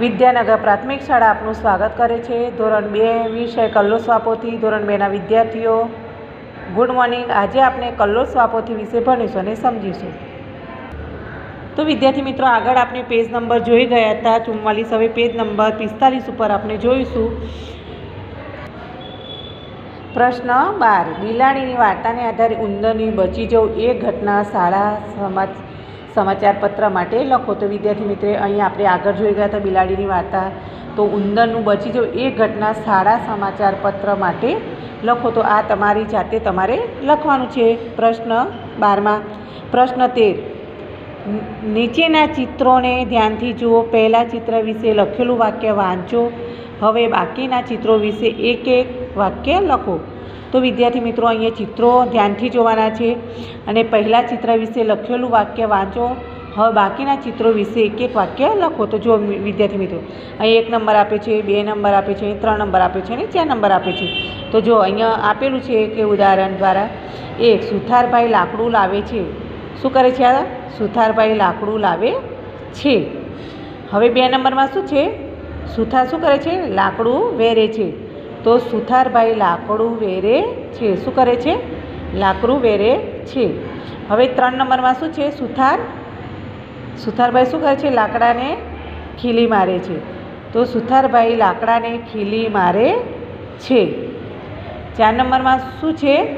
વિદ્યાનગર પ્રાથમિક શાળા આપનું સ્વાગત કરે છે. ધોરણ બે વિષય કલ્લો સ્વાપોથી. ધોરણ બેના વિદ્યાર્થીઓ, ગુડ મોર્નિંગ. આજે આપણે કલ્લો સ્વાપોથી વિશે ભણીશું અને સમજીશું. તો વિદ્યાર્થી મિત્રો, આગળ આપણે પેજ નંબર જોઈ ગયા હતા. ચુમ્માલીસ હવે પેજ નંબર પિસ્તાલીસ ઉપર આપણે જોઈશું. પ્રશ્ન બાર. બિલાડીની વાર્તાને આધારે ઉંદરની બચી જવું એ ઘટના શાળા સમાજ સમાચાર પત્ર માટે લખો. તો વિદ્યાર્થી મિત્રે, અહીંયા આપણે આગળ જોઈ ગયા હતા બિલાડીની વાર્તા. તો ઉંદરનું બચી જવું એ ઘટના શાળા સમાચાર પત્ર માટે લખો. તો આ તમારી જાતે તમારે લખવાનું છે. પ્રશ્ન બારમાં. પ્રશ્ન તેર. નીચેના ચિત્રોને ધ્યાનથી જુઓ. પહેલાં ચિત્ર વિશે લખેલું વાક્ય વાંચો. હવે બાકીના ચિત્રો વિશે એક એક વાક્ય લખો. તો વિદ્યાર્થી મિત્રો અહીંયા ચિત્રો ધ્યાનથી જોવાના છે. અને પહેલાં ચિત્ર વિશે લખેલું વાક્ય વાંચો. હવે બાકીના ચિત્રો વિશે એક એક વાક્ય લખો. તો જો વિદ્યાર્થી મિત્રો, અહીં એક નંબર આપે છે, બે નંબર આપે છે, ત્રણ નંબર આપે છે અને ચાર નંબર આપે છે. તો જો અહીંયા આપેલું છે કે ઉદાહરણ દ્વારા એક સુથારભાઈ લાકડું લાવે છે. શું કરે છે આ? સુથારભાઈ લાકડું લાવે છે. હવે બે નંબરમાં શું છે? સુથાર શું કરે છે? લાકડું વેરે છે. તો સુથારભાઈ લાકડું વેરે છે. શું કરે છે? લાકડું વેરે છે. હવે ત્રણ નંબરમાં શું છે? સુથાર સુથારભાઈ શું કરે છે? લાકડાને ખીલી મારે છે. તો સુથારભાઈ લાકડાને ખીલી મારે છે. ચાર નંબરમાં શું છે?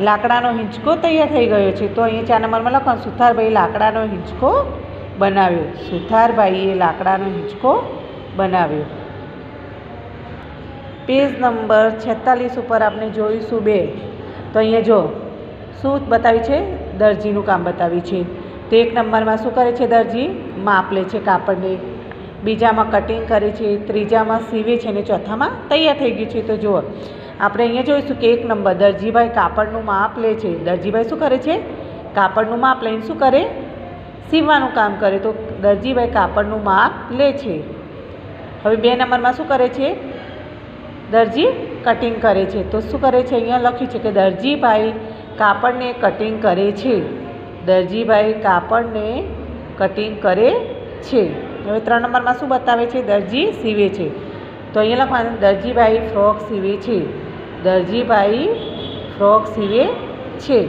લાકડાનો હિંચકો તૈયાર થઈ ગયો છે. તો અહીંયા ચાર નંબરમાં લખવાનું સુથારભાઈ લાકડાનો હિંચકો બનાવ્યો. સુથારભાઈએ લાકડાનો હિંચકો બનાવ્યો. પેજ નંબર છેતાલીસ ઉપર આપણે જોઈશું બે. તો અહીંયા જો, શું બતાવ્યું છે? દરજીનું કામ બતાવ્યું છે. તો એક નંબરમાં શું કરે છે દરજી? માપ લે છે કાપડને. બીજામાં કટિંગ કરે છે. ત્રીજામાં સીવે છે અને ચોથામાં તૈયાર થઈ ગયું છે. તો જુઓ, આપણે અહીંયા જોઈશું કે એક નંબર દરજીભાઈ કાપડનું માપ લે છે. દરજીભાઈ શું કરે છે? કાપડનું માપ લઈને શું કરે? સીવવાનું કામ કરે. તો દરજીભાઈ કાપડનું માપ લે છે. હવે બે નંબરમાં શું કરે છે? દરજી કટિંગ કરે છે. તો શું કરે છે? અહીંયા લખ્યું છે કે દરજીભાઈ કાપડને કટિંગ કરે છે. દરજીભાઈ કાપડને કટિંગ કરે છે. હવે ત્રણ નંબરમાં શું બતાવે છે? દરજી સીવે છે. તો અહીંયા લખવાનું દરજીભાઈ ફ્રોક સીવે છે. દરજીભાઈ ફ્રોક સીવે છે.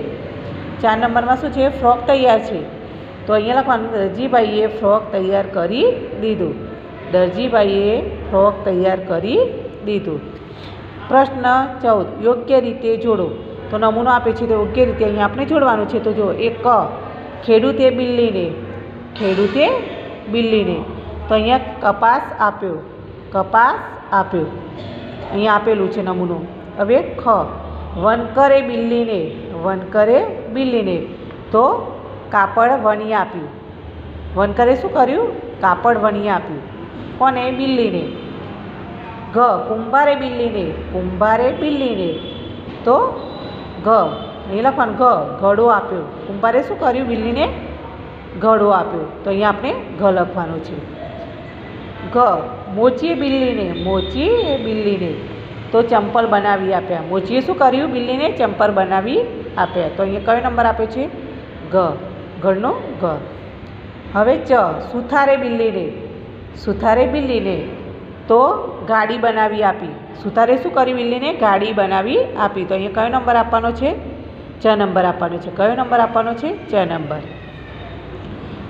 ચાર નંબરમાં શું છે? ફ્રોક તૈયાર છે. તો અહીંયા લખવાનું દરજીભાઈએ ફ્રોક તૈયાર કરી દીધું. દરજીભાઈએ ફ્રોક તૈયાર કરી દીધું. પ્રશ્ન ચૌદ, યોગ્ય રીતે જોડો. તો નમૂનો આપે છે તો યોગ્ય રીતે અહીંયા આપણે જોડવાનું છે. તો જો એક ક ખેડૂતે બિલ્લીને ખેડૂતે બિલ્લીને, તો અહીંયા કપાસ આપ્યો કપાસ આપ્યો. અહીંયા આપેલું છે નમૂનો. હવે ખ, વનકરે બિલ્લીને વનકરે બિલ્લીને, તો કાપડ વણી આપ્યું. વનકરે શું કર્યું? કાપડ વણી આપ્યું. કોને? બિલ્લીને. ઘ, કુંભારે બિલ્લીને કુંભારે બિલ્લીને તો ઘ, એ લખવાનું ઘ, ઘડો આપ્યો. કુંભારે શું કર્યું? બિલ્લીને ઘડો આપ્યો. તો અહીંયા આપણે ઘ લખવાનું છે. ઘ, મોચીએ બિલ્લીને મોચી એ બિલ્લીને તો ચંપલ બનાવી આપ્યા. મોચીએ શું કર્યું? બિલ્લીને ચંપલ બનાવી આપ્યા. તો અહીંયા કયો નંબર આપ્યો છે? ઘ. ઘરનો ઘ. હવે ચ, સુથારે બિલ્લીને સુથારે બિલ્લીને તો ગાડી બનાવી આપી. સુથારે શું કર્યું? બિલ્લીને ગાડી બનાવી આપી. તો અહીંયા કયો નંબર આપવાનો છે? ચ નંબર આપવાનો છે. કયો નંબર આપવાનો છે? ચ નંબર.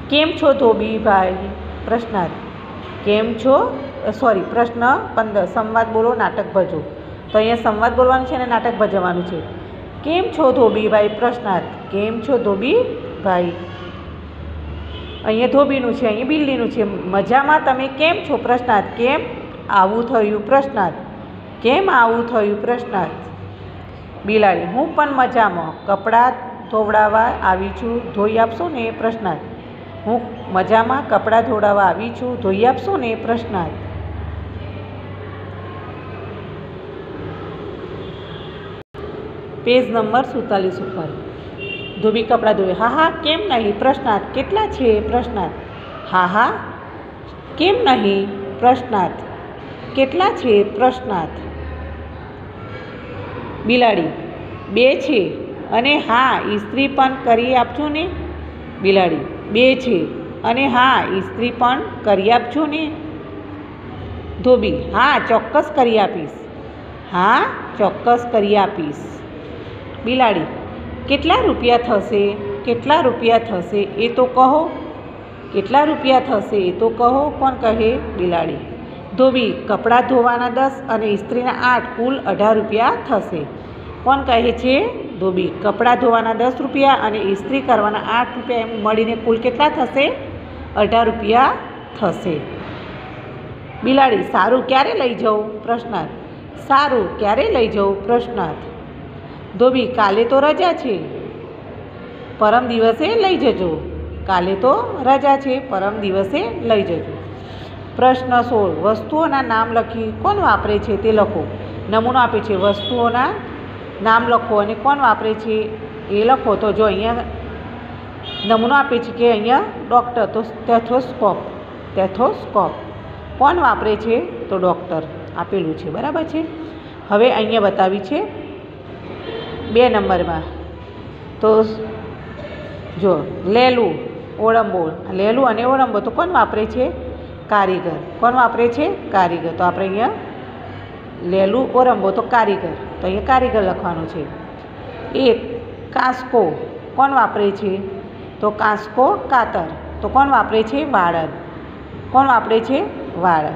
કેમ છો ધોબીભાઈ? પ્રશ્નાર્થ. કેમ છો? સોરી પ્રશ્ન પંદર. સંવાદ બોલો, નાટક ભજો. તો અહીંયા સંવાદ બોલવાનું છે અને નાટક ભજવવાનું છે. કેમ છો ધોબીભાઈ? પ્રશ્નાર્થ. કેમ છો ધોબીભાઈ? અહીંયા ધોબીનું છે, અહીંયા બિલ્લીનું છે. મજામાં તમે કેમ છો? પ્રશ્નાર્થ. કેમ? આવું થયું પ્રશ્નાર્થ. કેમ આવું થયું પ્રશ્નાર્થ? બિલાડી, હું પણ મજામાં. કપડાં ધોવડાવવા આવી છું. ધોઈ આપશો ને? પ્રશ્નાર્થ. હું મજામાં કપડાં ધોવડાવવા આવી છું. ધોઈ આપશો ને? પ્રશ્નાર્થ. પેજ નંબર સુડતાલીસ ઉપર. ધોબી કપડાં ધોઈ હા હા, કેમ નહીં? પ્રશ્નાર્થ. કેટલા છે? પ્રશ્નાર્થ. હા હા, કેમ નહીં? પ્રશ્નાર્થ. કેટલા છે પ્રશ્નાર્થ? બિલાડી, બે છે. અને હા ઇસ્ત્રી પણ કરી આપજો ને. બિલાડી, બે છે. અને હા ઇસ્ત્રી પણ કરી આપજો ને. ધોબી, હા, ચોક્કસ કરી આપીશ. હા, ચોક્કસ કરી આપીશ. બિલાડી, કેટલા રૂપિયા થશે? કેટલા રૂપિયા થશે એ તો કહો. કેટલા રૂપિયા થશે એ તો કહો પણ કહે? બિલાડી. ધોબી કપડાં ધોવાના દસ અને ઇસ્ત્રીના આઠ, કુલ અઢાર રૂપિયા થશે. કોણ કહે છે? ધોબી, કપડાં ધોવાના દસ રૂપિયા અને ઇસ્ત્રી કરવાના આઠ રૂપિયા, એમ મળીને કુલ કેટલા થશે? અઢાર રૂપિયા થશે. બિલાડી, સારું ક્યારે લઈ જવું પ્રશ્નાર્થ. સારું ક્યારે લઈ જવું પ્રશ્નાર્થ. ધોબી, કાલે તો રજા છે. પરમ દિવસે લઈ જજો. કાલે તો રજા છે. પરમ દિવસે લઈ જજો. પ્રશ્ન સોળ. વસ્તુઓના નામ લખી કોણ વાપરે છે તે લખો. નમૂનો આપે છે વસ્તુઓના નામ લખો અને કોણ વાપરે છે એ લખો. તો જો અહીંયા નમૂનો આપે છે કે અહીંયા ડૉક્ટર, તો સ્ટેથોસ્કોપ સ્ટેથોસ્કોપ. કોણ વાપરે છે? તો ડૉક્ટર. આપેલું છે. બરાબર છે? હવે અહીંયા બતાવી છે બે નંબરમાં. તો જો, લેલું ઓળંબો લેલું અને ઓળંબો. તો કોણ વાપરે છે? કારીગર. કોણ વાપરે છે? કારીગર. તો આપણે અહીંયા લેલું ઓરંબો તો કારીગર. તો અહીંયા કારીગર લખવાનું છે. એક, કાંસકો. કોણ વાપરે છે? તો કાંસકો કાતર. તો કોણ વાપરે છે? વાળદ. કોણ વાપરે છે? વાળદ.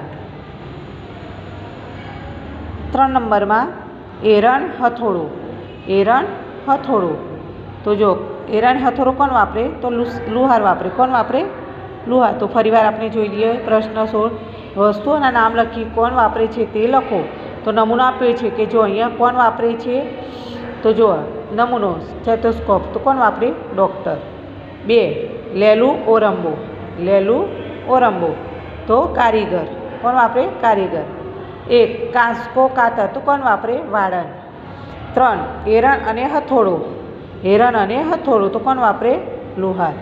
ત્રણ નંબરમાં એરણ હથોડો. એરણ હથોડો. તો જો, એરણ હથોડો કોણ વાપરે? તો લુહાર વાપરે. કોણ વાપરે? લુહાર તો ફરીવાર આપણે જોઈ લઈએ. પ્રશ્ન સોળ. વસ્તુઓના નામ લખી કોણ વાપરે છે તે લખો. તો નમૂનો આપ્યો છે કે જો અહીંયા કોણ વાપરે છે? તો જો નમૂનો સ્ટેથોસ્કોપ. તો કોણ વાપરે? ડૉક્ટર. બે. લેલું ઓરંબો. લેલું ઓરંબો. તો કારીગર. કોણ વાપરે? કારીગર. એક. કાંસકો કાતર. તો કોણ વાપરે? વાળન ત્રણ. એરણ અને હથોડો. હેરણ અને હથોડો. તો કોણ વાપરે? લુહાર.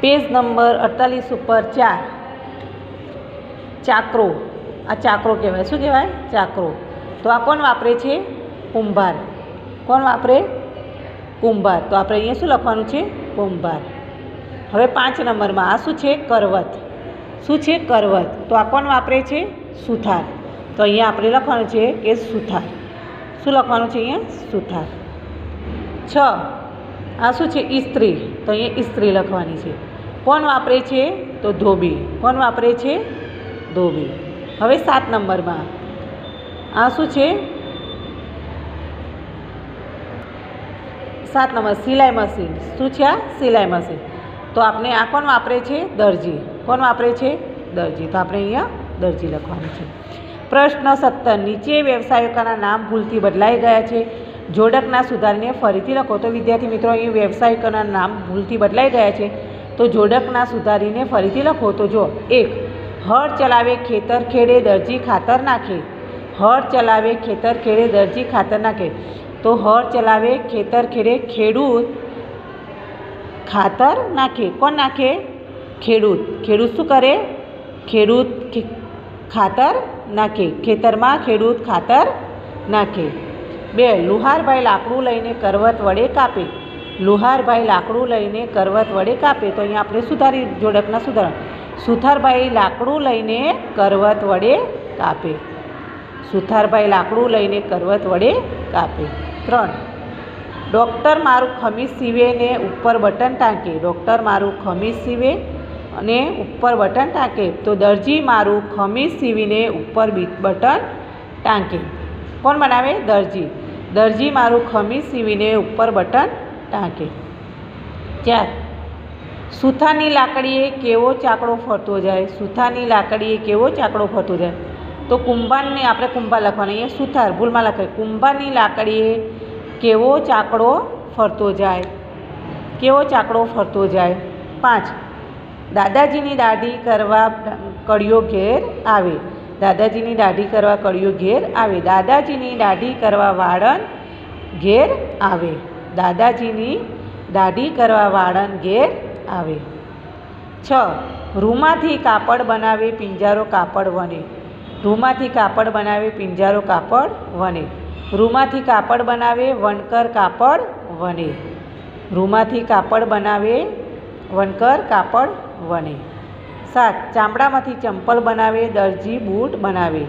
પેજ નંબર અડતાલીસ ઉપર ચાર. ચાકરો. આ ચાકરો કહેવાય. શું કહેવાય? ચાકરો. તો આ કોણ વાપરે છે? કુંભાર. કોણ વાપરે? કુંભાર. તો આપણે અહીંયા શું લખવાનું છે? કુંભાર. હવે પાંચ નંબરમાં આ શું છે? કરવત. શું છે? કરવત. તો આ કોણ વાપરે છે? સુથાર. તો અહીંયા આપણે લખવાનું છે કે સુથાર. શું લખવાનું છે અહીંયા? સુથાર. છ. આ શું છે? ઇસ્ત્રી તો અહીંયા ઇસ્ત્રી લખવાની છે. કોણ વાપરે છે? તો ધોબી. કોણ વાપરે છે? ધોબી. હવે સાત નંબરમાં. આ શું છે? સાત નંબર, સિલાઈ મશીન. શું છે આ? સિલાઈ મશીન. તો આપણે આ કોણ વાપરે છે? દરજી. કોણ વાપરે છે? દરજી. તો આપણે અહીંયા દરજી લખવાનું છે. પ્રશ્ન સત્તર. નીચે વ્યવસાયિકોના નામ ભૂલથી બદલાઈ ગયા છે. જોડકના સુધારને ફરીથી લખો. તો વિદ્યાર્થી મિત્રો અહીં વ્યવસાયિકોના નામ ભૂલથી બદલાઈ ગયા છે. તો જોડકના સુધારીને ફરીથી લખો તો જો, એક, હળ ચલાવે ખેતર ખેડે દરજી ખાતર નાખે. હળ ચલાવે ખેતર ખેડે દરજી ખાતર નાખે. તો હળ ચલાવે ખેતર ખેડે ખેડૂત ખાતર નાખે. કોણ નાખે? ખેડૂત. ખેડૂત શું કરે? ખેડૂત ખાતર નાખે. ખેતરમાં ખેડૂત ખાતર નાખે. બે, લુહારભાઈ લાકડું લઈને કરવત વડે કાપે. લુહારભાઈ લાકડું લઈને કરવત વડે કાપે, તો અહીંયા આપણે સુધારી જોડકના સુધારણ. સુથારભાઈ લાકડું લઈને કરવત વડે કાપે. સુથારભાઈ લાકડું લઈને કરવત વડે કાપે. ત્રણ. ડૉક્ટર મારું ખમીસ સીવે ને ઉપર બટન ટાંકે. ડૉક્ટર મારું ખમીસ સીવે અને ઉપર બટન ટાંકે. તો દરજી મારું ખમીસ સીવીને ઉપર બટન ટાંકે. કોણ બનાવે? દરજી. દરજી મારું ખમીસ સીવીને ઉપર બટન ટાંકે ચાર સુથાની લાકડીએ કેવો ચાકડો ફરતો જાય? સુથાની લાકડીએ કેવો ચાકડો ફરતો જાય? તો કુંભારની આપણે કુંભાર લખવાના. અહીંયા સુથાર, ભૂલમાં લખાય કુંભારની લાકડીએ કેવો ચાકડો ફરતો જાય? કેવો ચાકડો ફરતો જાય? પાંચ. દાદાજીની દાઢી કરવા કડિયો ઘેર આવે. દાદાજીની દાઢી કરવા કડિયો ઘેર આવે. દાદાજીની દાઢી કરવા વાળન ઘેર આવે. દાદાજીની દાઢી કરવા વાળન ઘેર આવે. છ. રૂમાંથી કાપડ બનાવે, પિંજારો કાપડ વને રૂમાંથી કાપડ બનાવે, પિંજારો કાપડ વને રૂમાંથી કાપડ બનાવે, વણકર કાપડ વને રૂમાંથી કાપડ બનાવે, વણકર કાપડ વને સાત. ચામડામાંથી ચંપલ બનાવે, દરજી બૂટ બનાવે.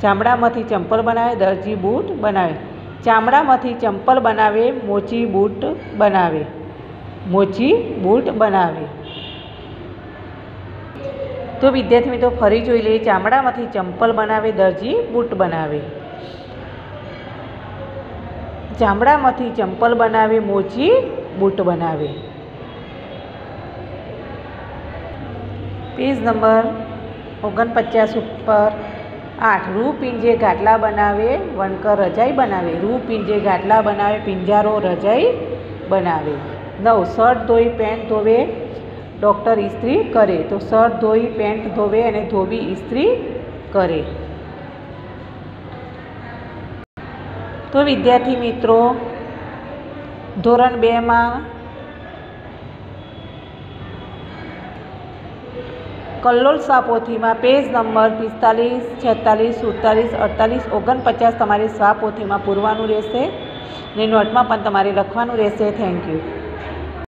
ચામડામાંથી ચંપલ બનાવે, દરજી બૂટ બનાવે. ચામડામાંથી ચંપલ બનાવે, મોચી બૂટ બનાવે. મોચી બૂટ બનાવે. તો વિદ્યાર્થી મિત્રો, ફરી જોઈ લઈએ. ચામડામાંથી ચંપલ બનાવે, દરજી બૂટ બનાવે. ચામડામાંથી ચંપલ બનાવે, મોચી બૂટ બનાવે. પેજ નંબર ઓગણપચાસ ઉપર આઠ. રૂ પિંજે ગાટલા બનાવે, વણકર રજાઈ બનાવે. રૂ પિંજે ગાટલા બનાવે, પિંજારો રજાઈ બનાવે. નવ. શર્ટ ધોઈ પેન્ટ ધોવે, ડૉક્ટર ઇસ્ત્રી કરે. તો શર્ટ ધોઈ પેન્ટ ધોવે અને ધોબી ઇસ્ત્રી કરે. તો વિદ્યાર્થી મિત્રો, ધોરણ બેમાં કલ્લોલ સ્વાપોથીમાં પેજ નંબર પિસ્તાલીસ, છેતાલીસ, સુડતાલીસ, અડતાલીસ, ઓગણપચાસ તમારે સ્વાપોથીમાં પૂરવાનું રહેશે. ને નોટમાં પણ તમારે લખવાનું રહેશે. Thank you